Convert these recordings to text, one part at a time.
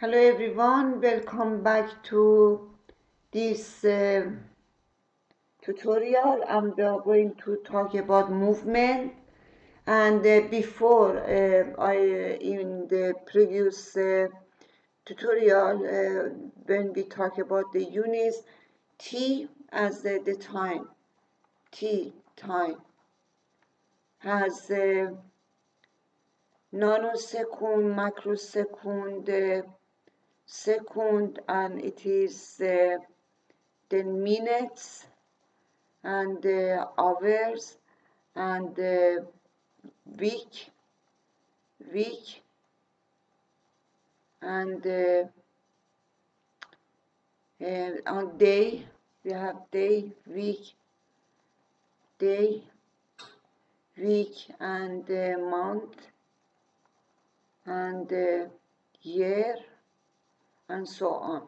Hello everyone, welcome back to this uh, tutorial. And we are going to talk about movement. And uh, before uh, I uh, in the previous uh, tutorial uh, when we talk about the units T as the, time. T time has nanosecond, microsecond, second and it is uh, the minutes and the hours and the week week and uh, and on day we have day week day week and uh, month and uh, year and so on.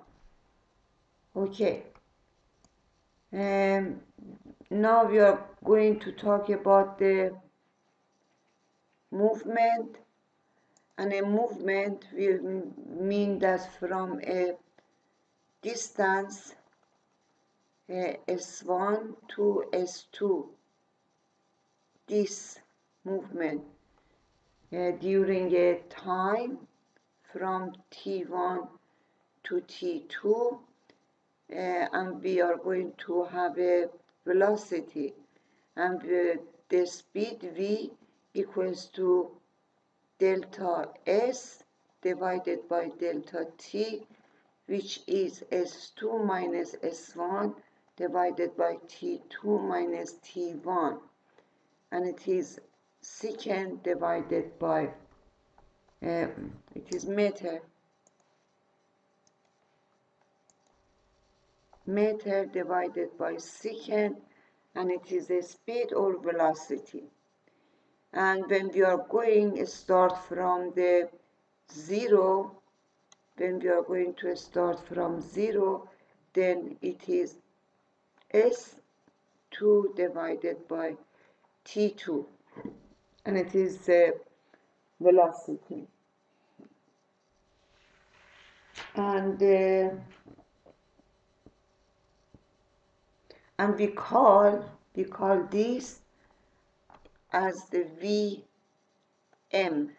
Okay. Um, now we are going to talk about the movement and a movement will mean that from a distance uh, S1 to S2 this movement uh, during a time from T1 to T2 uh, and we are going to have a velocity. And uh, the speed V equals to delta S divided by delta T which is S2 minus S1 divided by T2 minus T1 and it is secant divided by um, it is meter meter divided by second and it is a speed or velocity. And when we are going start from the zero. When we are going to start from zero then it is s2 divided by t2 and it is uh, velocity. And uh, and we call we call this as the VM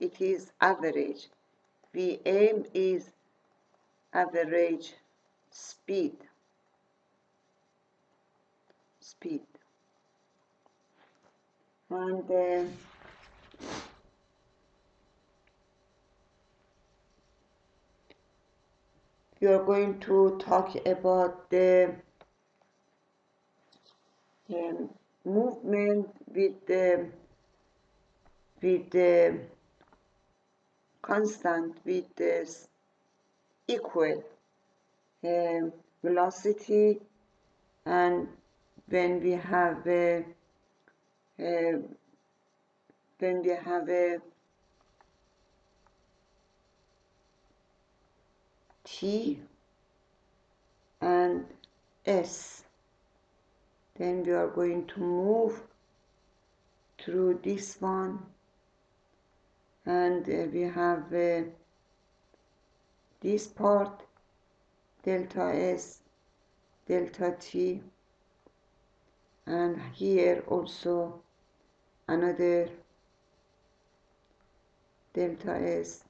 it is average. VM is average speed. Speed. And uh, we are going to talk about the um, movement with the with constant with the equal um, velocity. And when we have a uh, when we have a T and S then we are going to move through this one. And uh, we have uh, this part delta S delta T and here also another delta S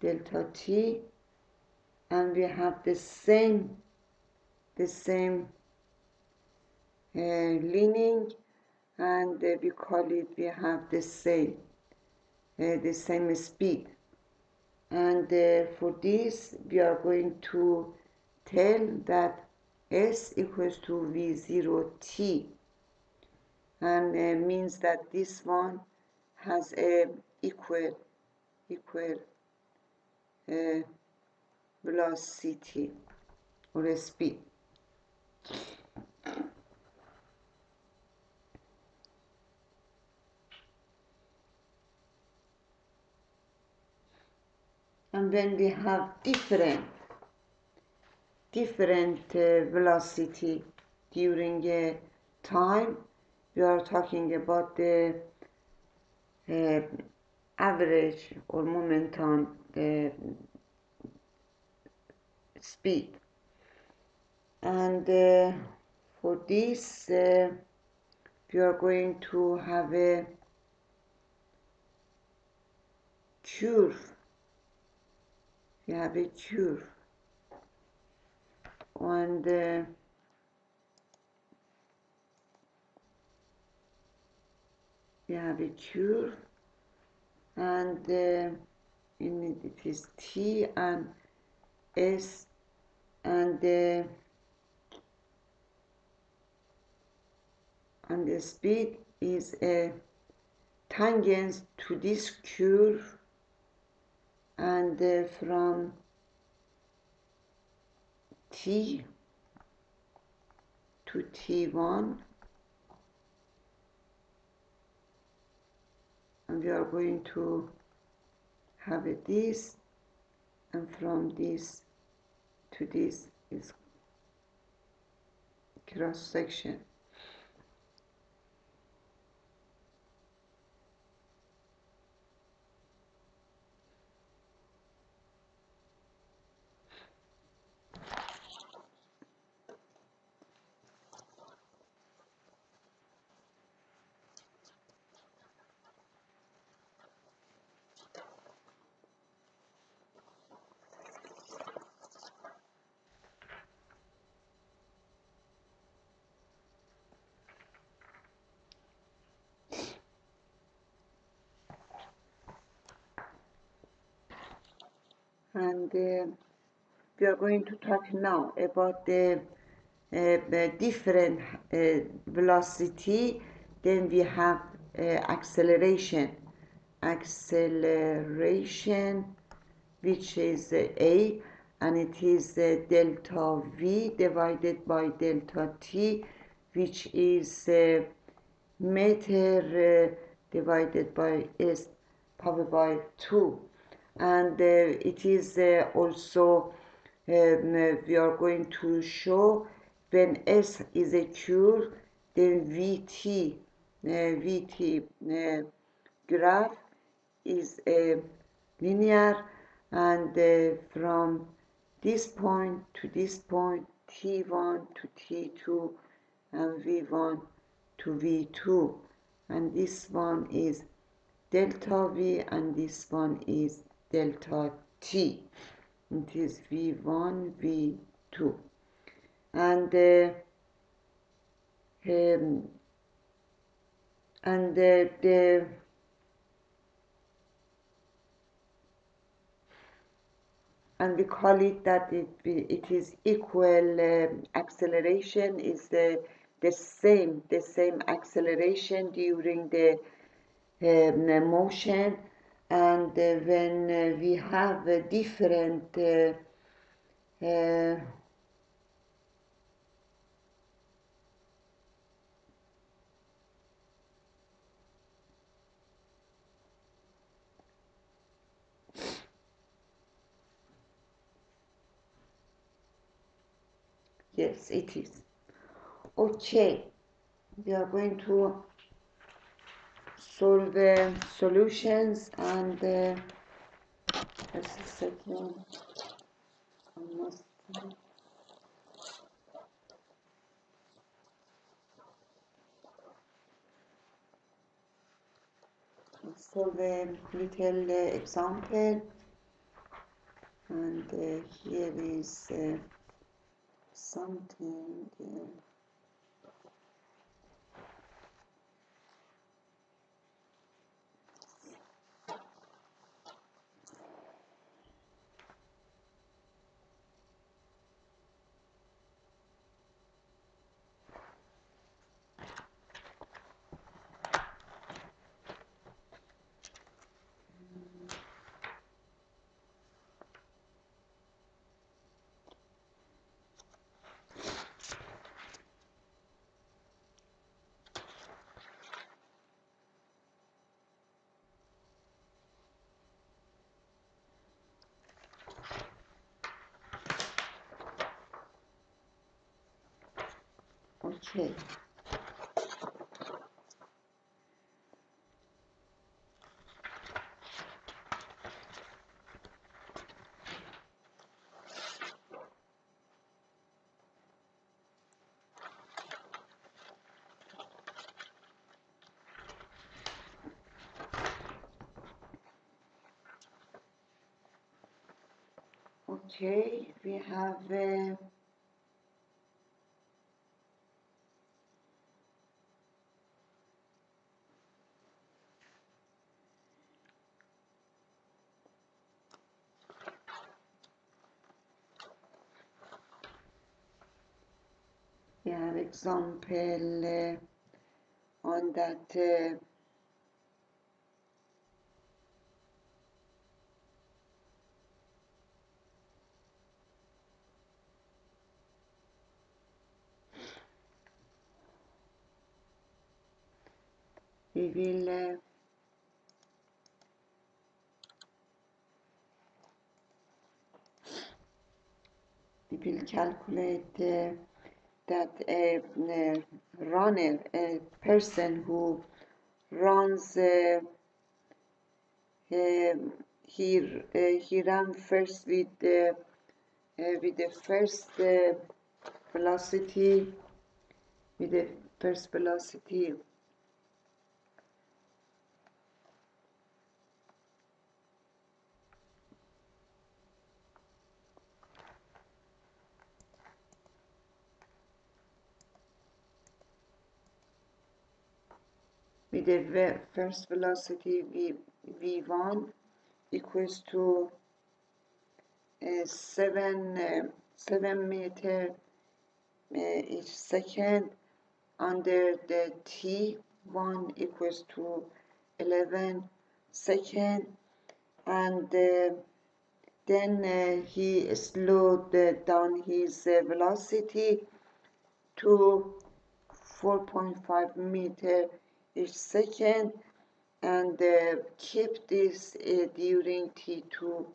delta T and we have the same the same leaning and uh, we call it we have the same uh, the same speed. And uh, for this we are going to tell that s equals to v0t and uh, means that this one has a equal equal uh, velocity or a speed and then we have different different uh, velocity during a time. We are talking about the uh, average or momentum the speed. And uh, for this uh, we are going to have a curve we have a curve and uh, we have a curve and uh, in it is T and S and uh, and the speed is a tangent to this curve and from T to T1 and we are going to have this and from this to this is cross section and uh, we are going to talk now about the, uh, the different uh, velocity. Then we have uh, acceleration. Acceleration which is uh, a and it is delta v divided by delta t which is meter divided by s power by 2 and uh, it is uh, also um, we are going to show when S is a curve then VT uh, VT graph is a linear and uh, from this point to this point T1 to T2 and V1 to V2 and this one is delta V and this one is delta t. It is V1, V2. And uh, um, and uh, the and we call it that it, it is equal um, acceleration is the the same the same acceleration during the um, motion and uh, when uh, we have a different uh, Yes, it is. Okay, we are going to solve the solutions and uh, just a second? Almost solve a little uh, example. And uh, here is uh, something Okay. Okay, we have uh, have example uh, on that uh, we will calculate that a, a, runner, a person who runs, uh, uh, he uh, he ran first with the uh, with the first uh, velocity, with the first velocity with the first velocity v, v1 equals to uh, 7, uh, 7 meter uh, each second under the t1 equals to 11 second. And uh, then uh, he slowed down his velocity to 4.5 meter each second and uh, keep this uh, during T2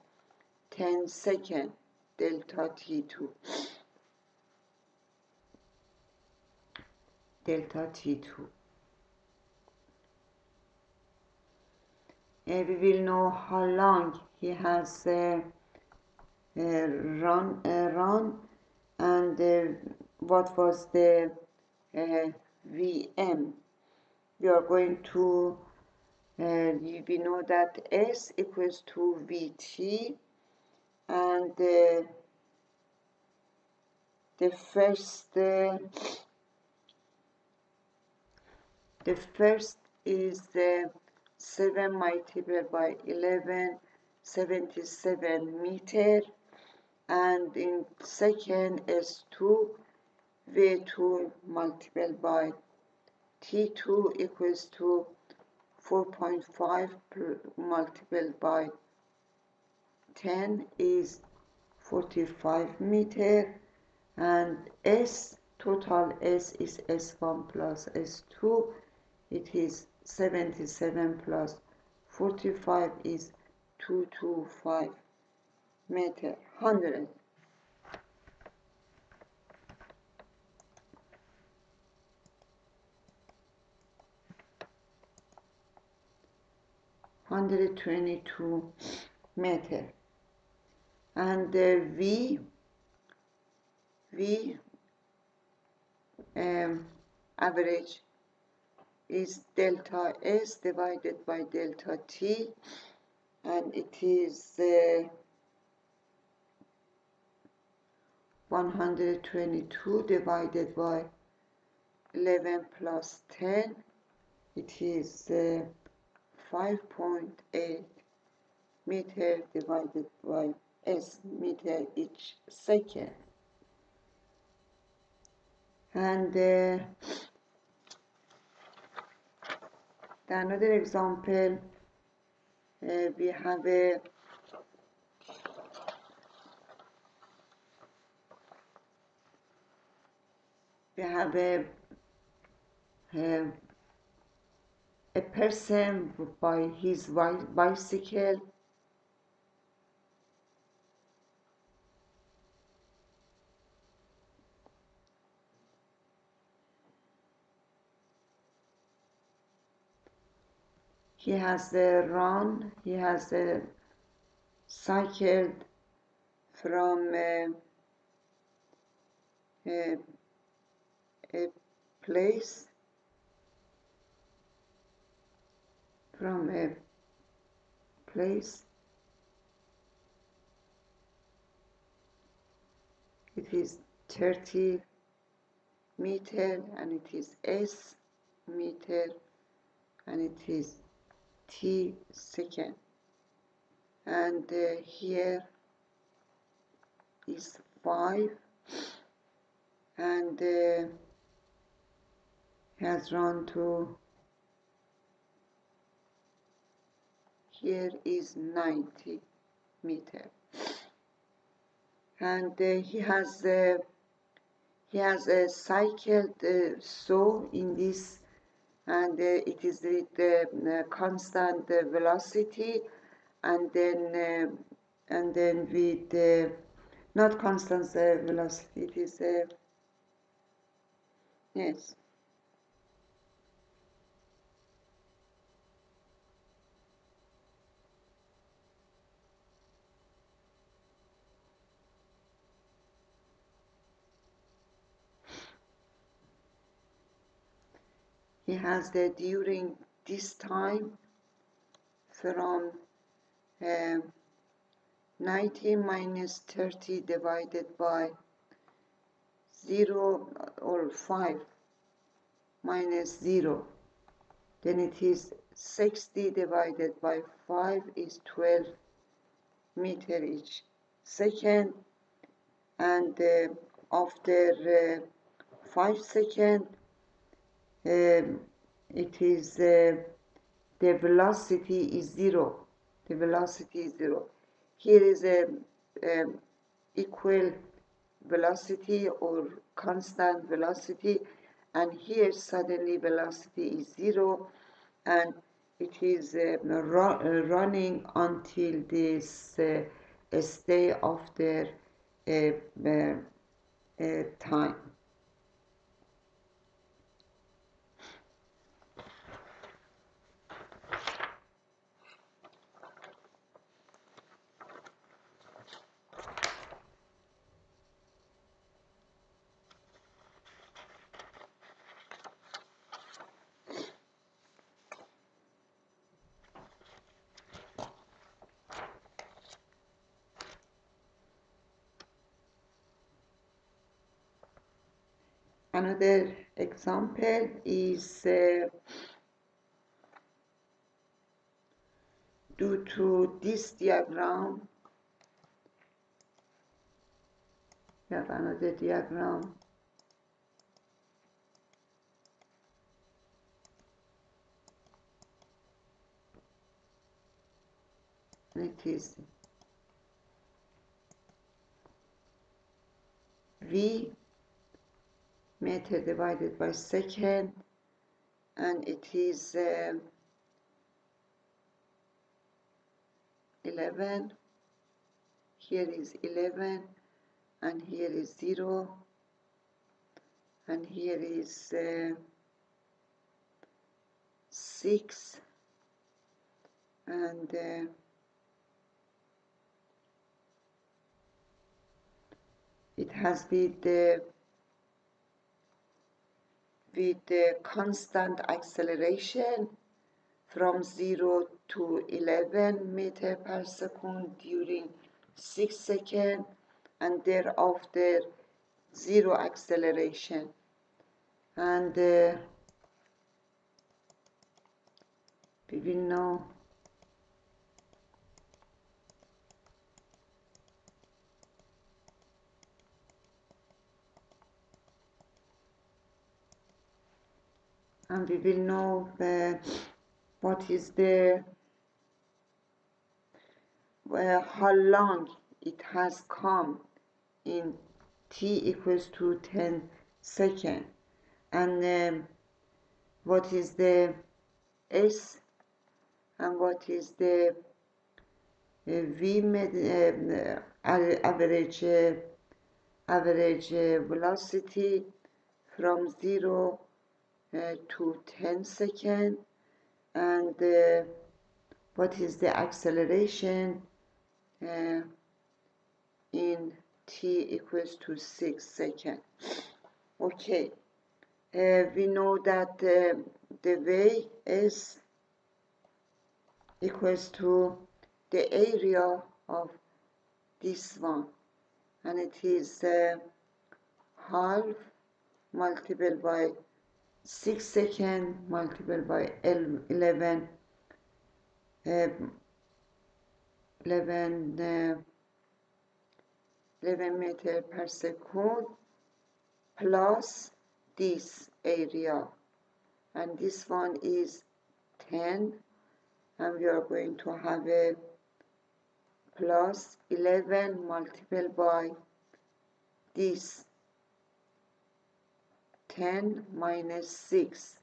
10 second delta T2 delta T2 and we will know how long he has uh, uh run uh, run and uh, what was the VM we are going to uh, we know that S equals to VT and uh, the first uh, the first is the 7 multiplied by 11 77 meter and in second is 2 v2 multiplied by T2 equals to 4.5 multiplied by 10 is 45 meter and S total S is S1 plus S2 it is 77 plus 45 is 225 meter 100 122 meter. And the V V um, average is delta S divided by delta T and it is uh, 122 divided by 11 plus 10 it is uh, 5.8 meter divided by s meter each second. And uh, another example, uh, we have a we have a, a a person by his bicycle. He has a run he has a cycled from a, a, a place from a place. It is 30 meter and it is s meter and it is t second. And uh, here is 5 and uh, has run to here is 90 meter. And uh, he has uh, he has uh, cycled uh, so in this and uh, it is with uh, constant velocity and then and then with not constant velocity it is yes he has the during this time from um, 90 minus 30 divided by 0 or 5 minus 0 then it is 60 divided by 5 is 12 meter each second. And uh, after uh, 5 second it is uh, the velocity is zero. The velocity is zero. Here is a, a equal velocity or constant velocity and here suddenly velocity is zero and it is uh, running until this uh, stay of their uh, uh, time Another example is uh, due to this diagram. We have another diagram. It is V meter divided by second and it is uh, 11 here is 11 and here is 0 and here is uh, 6 and uh, it has been the with constant acceleration from 0 to 11 meter per second during 6 seconds and thereafter zero acceleration. And uh, we will know and we will know the, what is the uh, how long it has come in t equals to 10 second and um, what is the s and what is the uh, v med, uh, average uh, average uh, velocity from 0 uh, to 10 second and uh, what is the acceleration uh, in t equals to 6 second. Okay uh, we know that uh, the way is equals to the area of this one and it is uh, half multiplied by 6 second multiplied by 11 uh, 11 uh, 11 meter per second plus this area. And this one is 10 and we are going to have a plus 11 multiplied by this 10 minus 6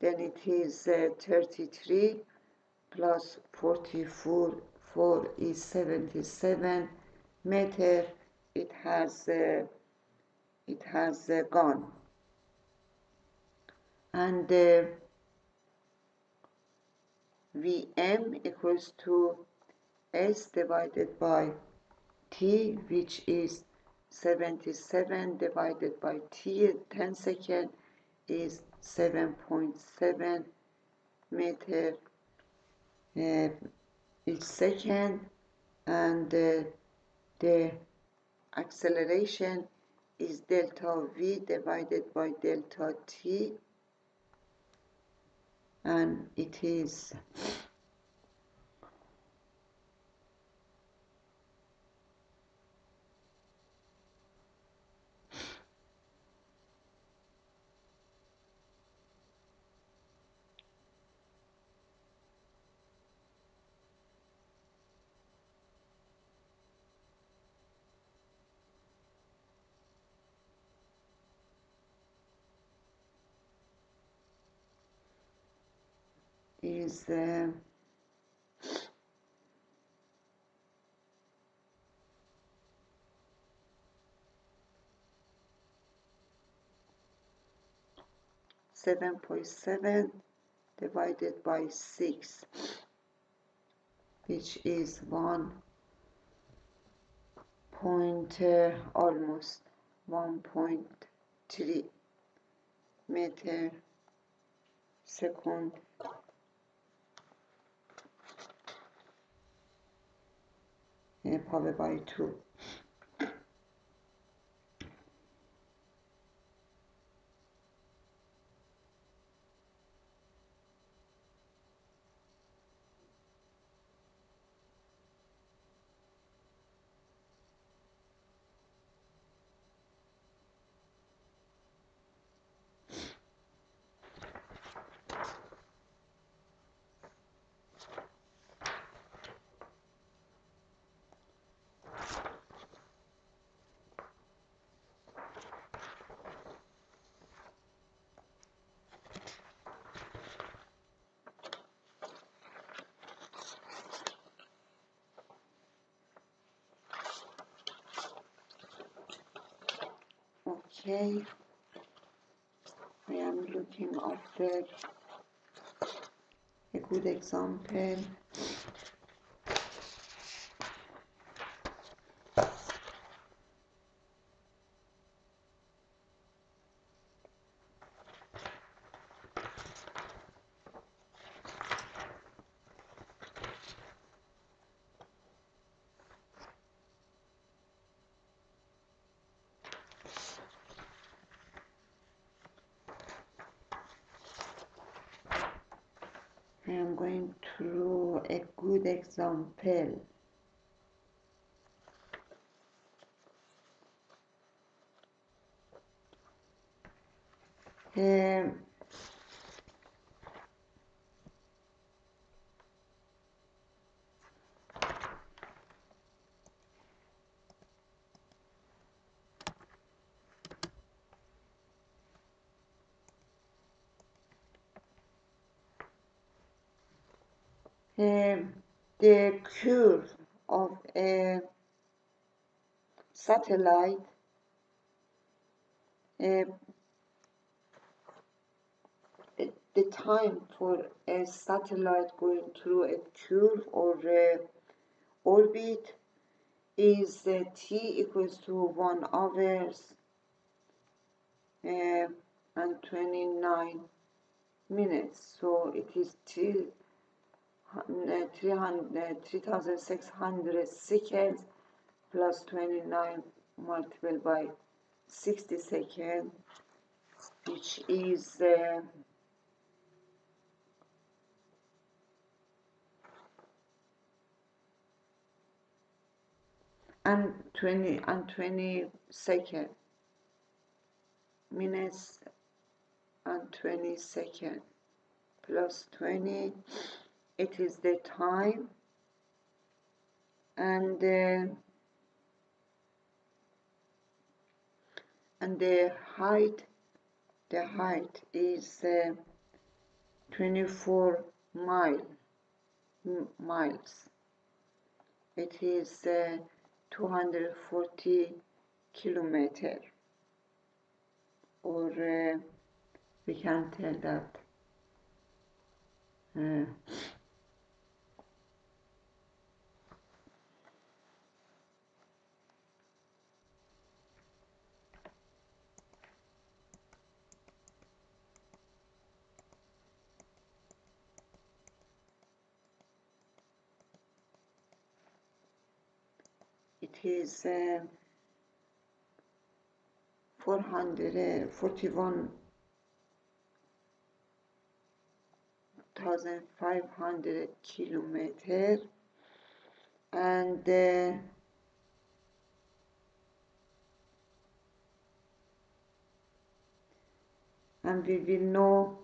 then it is uh, 33 plus 44 4 is 77 meter. It has uh, it has uh, gone. And uh, Vm equals to S divided by T which is 77 divided by T 10 second is 7.7 meter uh, each second. And uh, the acceleration is delta V divided by delta T. And it is is uh, seven point seven divided by six which is one point uh, almost one point three meter second and followed by 2. Okay, I am looking after a good example. I am going through a example. Um, um, the curve of a satellite uh, the time for a satellite going through a curve or a orbit is uh, t equals to 1 hours uh, and 29 minutes. So it is till 3600 seconds plus 29 multiplied by 60 seconds which is uh, and 20 and 20 second minutes and 20 second plus 20 it is the time. And uh, and the height the height is uh, 24 mile miles. It is uh, 240 kilometer. Or uh, we can tell that is uh, 441 1500 kilometer. And uh, and we will know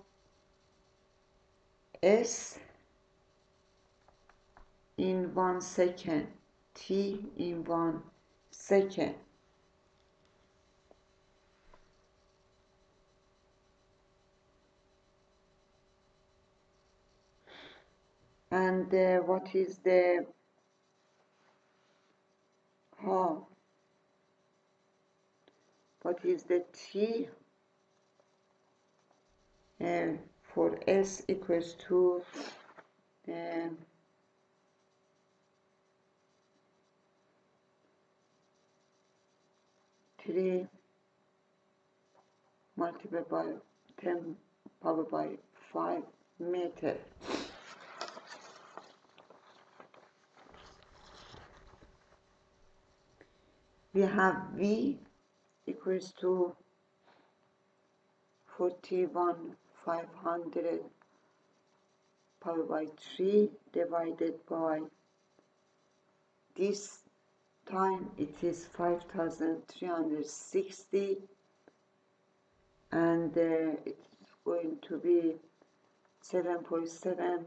S in one second T in one second and uh, what is the how what is the t uh, for s equals to uh, three multiplied by 10 power by 5 meter. We have V equals to 41 500 power by 3 divided by this time it is 5360 and uh, it's going to be 7.7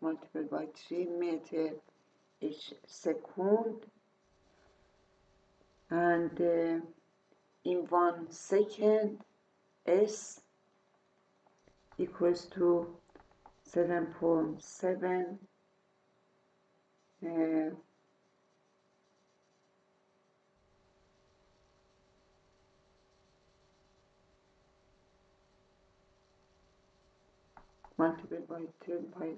multiplied by 3 meter each second. And uh, in one second s equals to 7.7 uh, multiplied by 10 by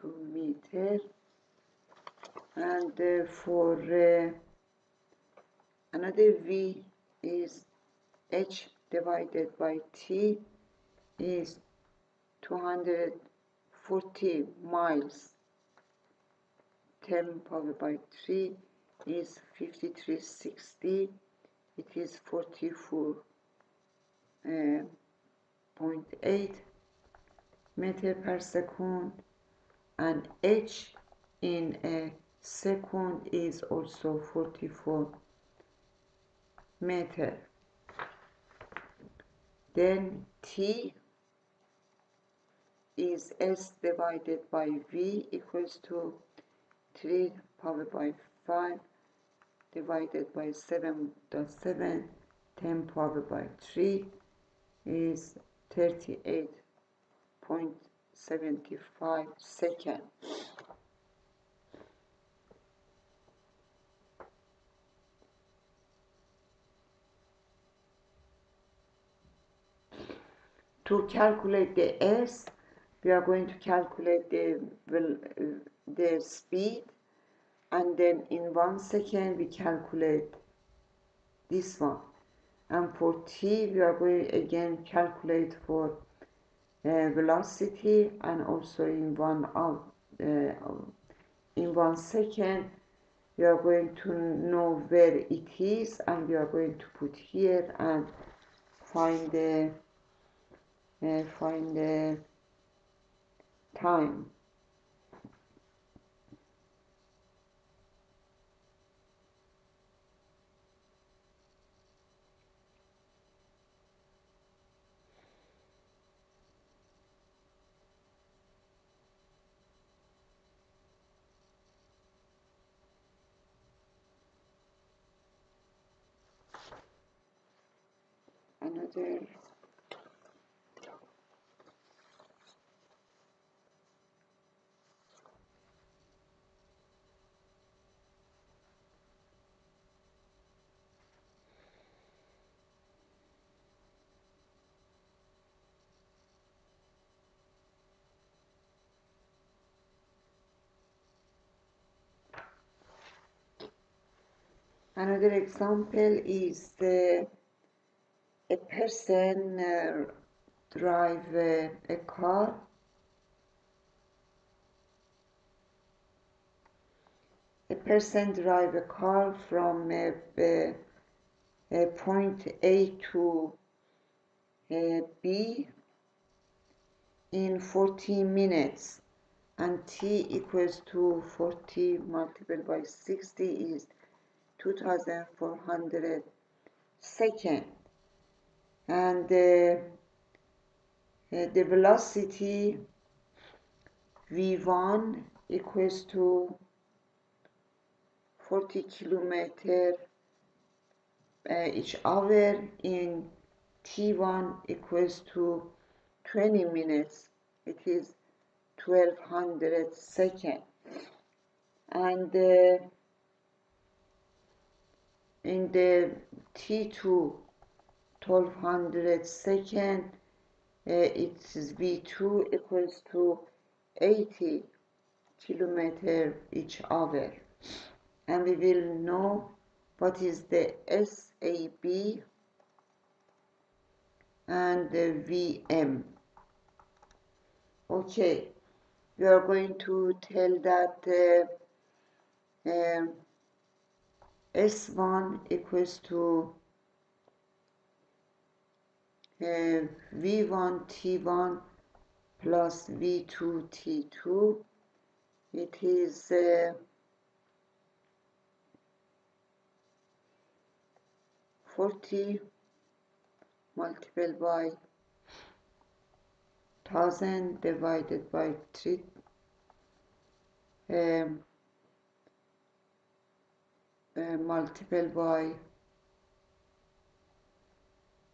2 meter. And uh, for uh, another v is h divided by t is 240 miles. 10 power by 3 is 5360 it is 44.8 uh, 0.8 meter per second and h in a second is also 44 meter. Then T is S divided by V equals to 3 power by 5 divided by 7 dot 7 10 power by 3 is 38.75 second. to calculate the s we are going to calculate the the speed and then in one second we calculate this one and for t we are going again calculate for velocity and also in one out uh, in one second we are going to know where it is and we are going to put here and find the uh, find the time another example is the a person uh, drive uh, a car? A person drive a car from uh, point A to uh, B in 40 minutes and t equals to 40 multiplied by 60 is 2400 second and uh, uh, the velocity v1 equals to 40 kilometer uh, each hour in t1 equals to 20 minutes. It is 1200 second and uh, in the t2 1200 second uh, its v2 equals to 80 kilometer each hour. And we will know what is the SAB and the VM okay we are going to tell that uh, um, S1 equals to uh, V1 T1 plus V2 T2 it is uh, 40 multiplied by 1000 divided by 3 um, uh, multiplied by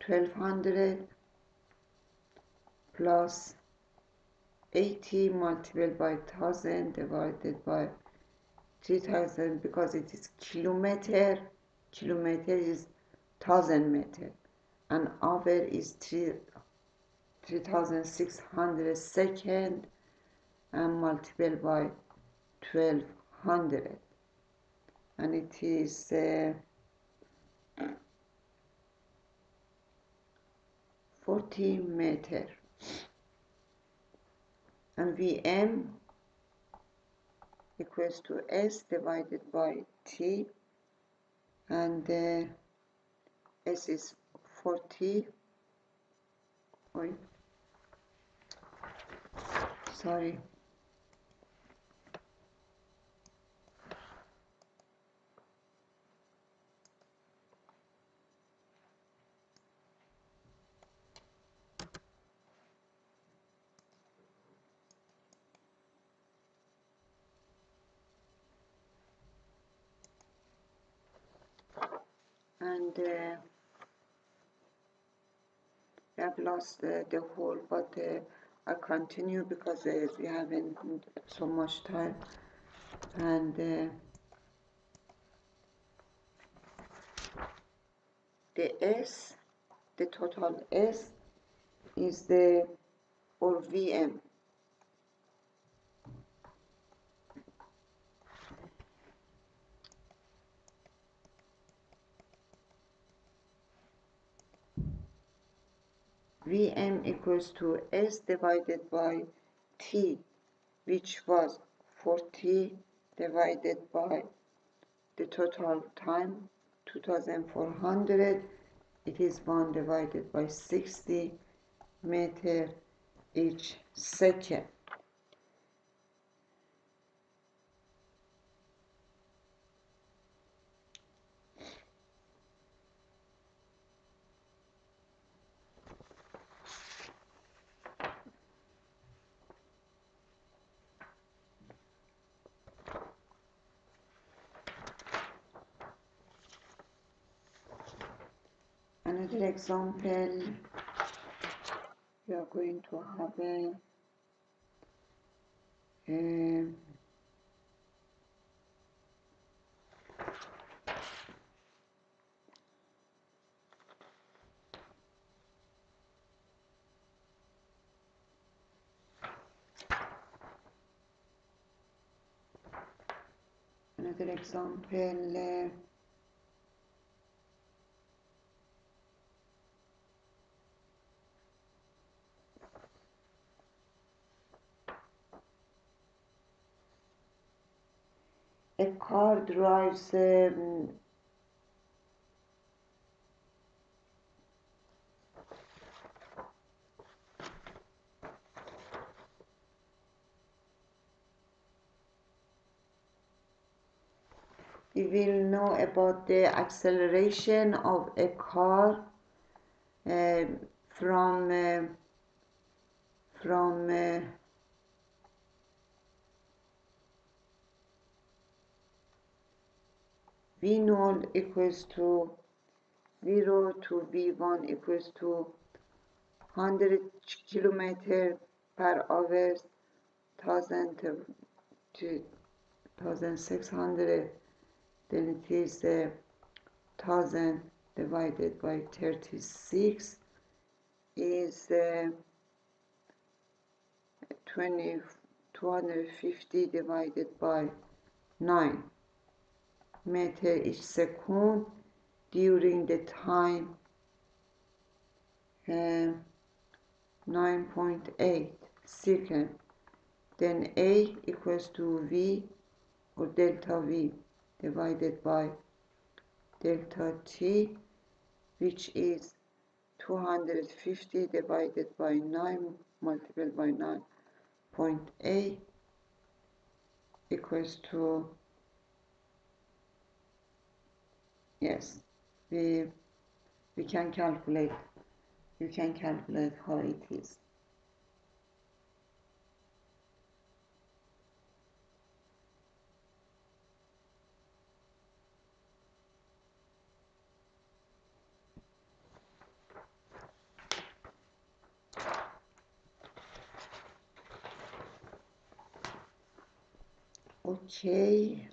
1200 plus 80 multiplied by 1000 divided by 3000 because it is kilometer. Kilometer is 1000 meter. And hour is 3 3600 second and multiplied by 1200 and it is uh, 40 meter. And Vm equals to S divided by T. And uh, S is 40 Wait. sorry and I've lost uh, the whole but uh, I continue because uh, we haven't so much time. And the S the total S is the or VM Vm equals to S divided by T, which was 40 divided by the total time 2400 it is 1 divided by 60 meter each second another example we are going to have a, a another example uh, drives um, we will know about the acceleration of a car uh, from uh, from uh, V0 equals to 0 to V1 equals to 100 kilometer per hour, 1000 to 1600, then it is uh, 1000 divided by 36 is uh, 20, 250 divided by 9 meter each second during the time uh, 9.8 second then A equals to V or delta V divided by delta T which is 250 divided by 9 multiplied by 9.8 equals to yes. We we can calculate you can calculate how it is. Okay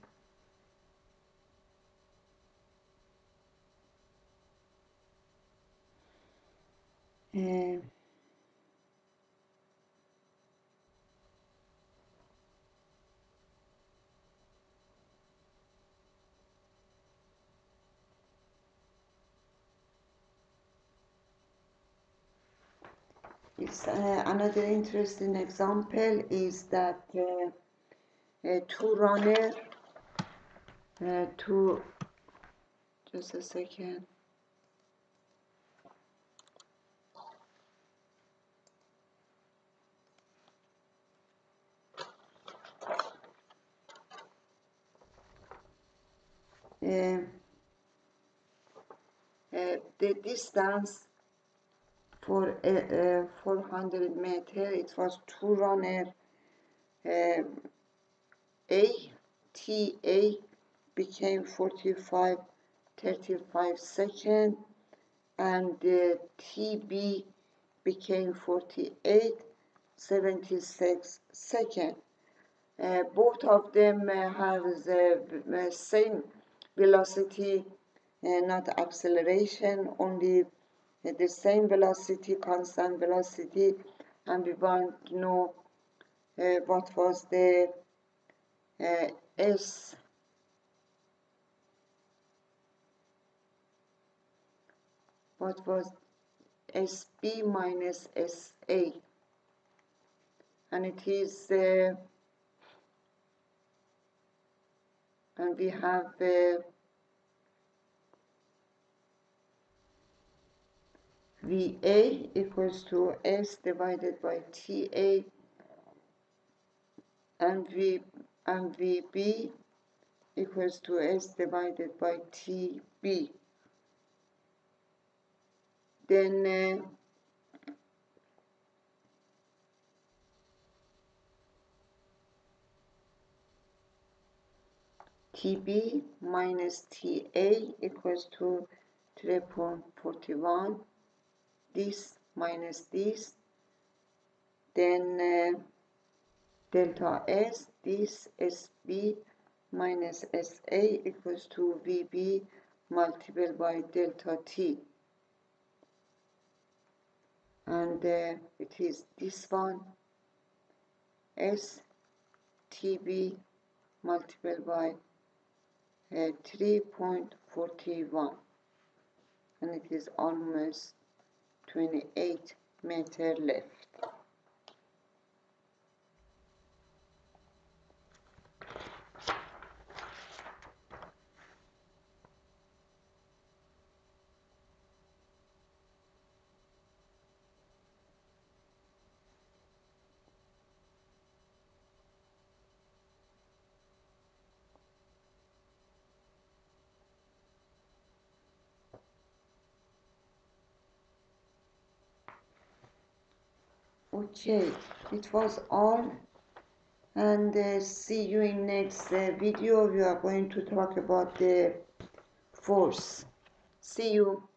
Uh, another interesting example is that uh, two runner, uh, two, just a second. Uh, uh, the distance for uh, uh, 400 meter, it was two runner um, A, T A became 45, 35 second and uh, TB became 48, 76 second. Uh, both of them uh, have the uh, same velocity, uh, not acceleration, only the same velocity, constant velocity, and we want to know uh, what was the uh, S. What was SB minus SA and it is uh, and we have VA equals to S divided by TA and V and VB equals to S divided by TB. Then uh, TB minus TA equals to 3.41 this minus this then uh, delta S this SB minus SA equals to VB multiplied by delta T. And uh, it is this one S TB multiplied by uh, 3.41 and it is almost 28 meter left. Okay it was all. And uh, see you in next uh, video. We are going to talk about the force. See you